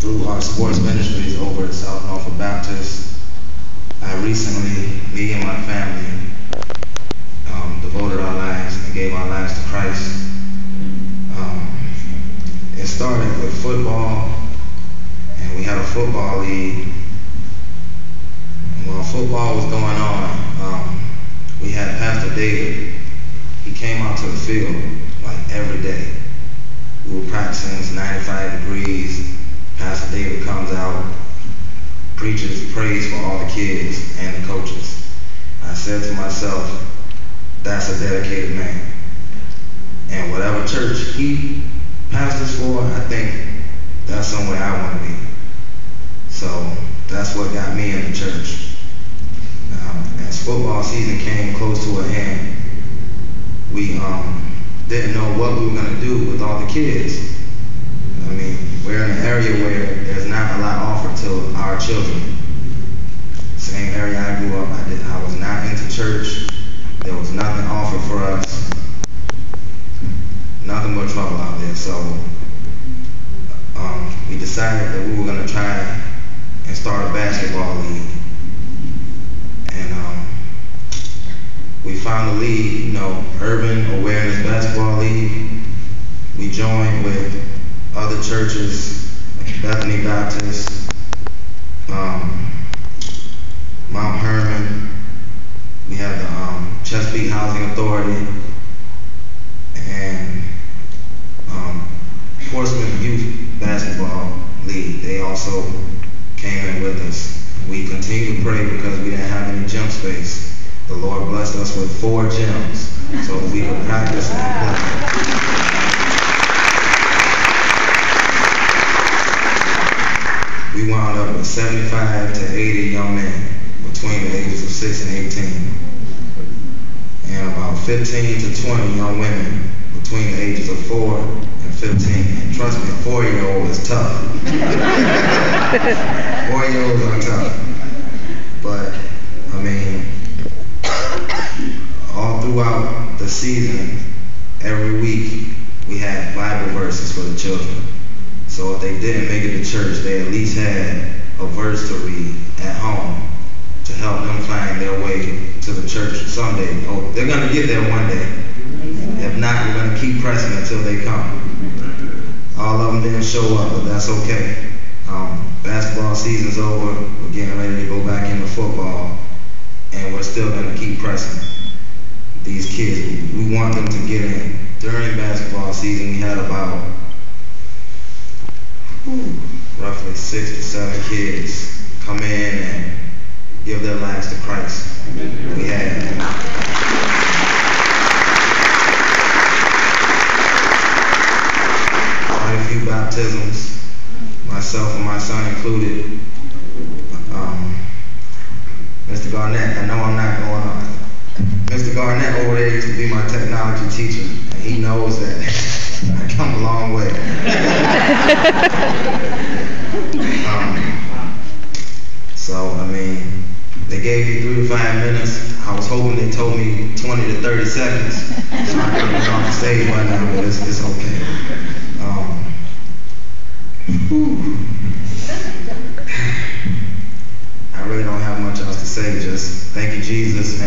through our sports ministries over at South Norfolk Baptist. I recently, me and my family, um, devoted our lives and gave our lives to Christ. Um, it started with football, and we had a football league. And while football was going on, um, we had Pastor David. He came out to the field like every day. We were practicing, it's 95 degrees. Pastor David comes out, preaches praise for all the kids and the coaches. I said to myself, that's a dedicated man. And whatever church he pastors for, I think that's somewhere I want to be. So that's what got me in the church. Um, as football season came close to a end, we um, didn't know what we were going to do with all the kids. I mean, we're in an area where there's not a lot offered children. Same area I grew up, I, did, I was not into church. There was nothing offered for us. Nothing but trouble out there. So um, we decided that we were going to try and start a basketball league. And um, we found a league, you know, Urban Awareness Basketball League. We joined with other churches, Bethany Baptist, um, Mount Hermon. We have the um, Chesapeake Housing Authority and um, Portsmouth Youth Basketball League. They also came in with us. We continued to pray because we didn't have any gym space. The Lord blessed us with four gyms so we could practice and play. We wound up with 75 to 80 young men between the ages of 6 and 18. And about 15 to 20 young women between the ages of 4 and 15. And trust me, a four-year-old is tough. Four-year-olds are tough. But, I mean, all throughout the season, every week, we had Bible verses for the children. So if they didn't make it to church, they at least had a verse to read at home to help them find their way to the church someday. Oh, they're going to get there one day. If not, we're going to keep pressing until they come. All of them didn't show up, but that's okay. Um, basketball season's over. We're getting ready to go back into football, and we're still going to keep pressing. These kids, we want them to get in. During basketball season, we had about roughly six to seven kids come in and give their lives to Christ. We had quite a few baptisms, myself and my son included. Um, Mr. Garnett, I know I'm not going on. Mr. Garnett over there used to be my technology teacher, and he knows that I come a long way. um, so, I mean, they gave me three to five minutes. I was hoping they told me 20 to 30 seconds I get on the stage right now, but it's, it's okay. Um. I really don't have much else to say. Just thank you, Jesus,